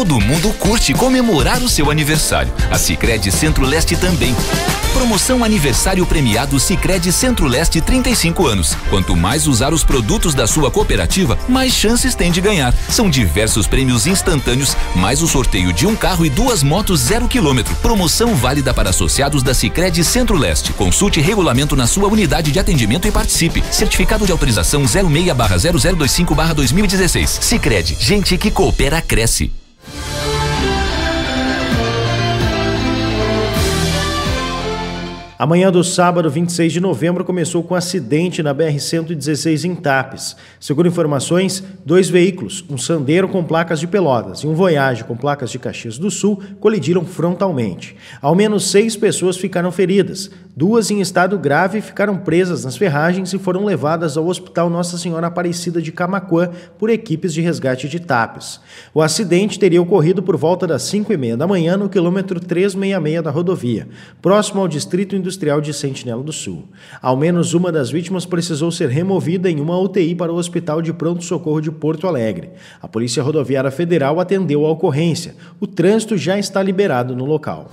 Todo mundo curte comemorar o seu aniversário. A Sicredi Centro-Leste também. Promoção Aniversário Premiado Sicredi Centro-Leste 35 anos. Quanto mais usar os produtos da sua cooperativa, mais chances tem de ganhar. São diversos prêmios instantâneos, mais o sorteio de um carro e duas motos zero quilômetro. Promoção válida para associados da Sicredi Centro-Leste. Consulte regulamento na sua unidade de atendimento e participe. Certificado de autorização 06/0025/2016. Sicredi, gente que coopera cresce. A manhã do sábado, 26 de novembro, começou com um acidente na BR-116 em Tapes. Segundo informações, dois veículos, um Sandero com placas de Pelotas e um Voyage com placas de Caxias do Sul, colidiram frontalmente. Ao menos seis pessoas ficaram feridas. Duas em estado grave ficaram presas nas ferragens e foram levadas ao Hospital Nossa Senhora Aparecida de Camacuã por equipes de resgate de Tapes. O acidente teria ocorrido por volta das 5 e meia da manhã no quilômetro 366 da rodovia, próximo ao Distrito Industrial Industrial de Sentinela do Sul. Ao menos uma das vítimas precisou ser removida em uma UTI para o Hospital de Pronto Socorro de Porto Alegre. A Polícia Rodoviária Federal atendeu a ocorrência. O trânsito já está liberado no local.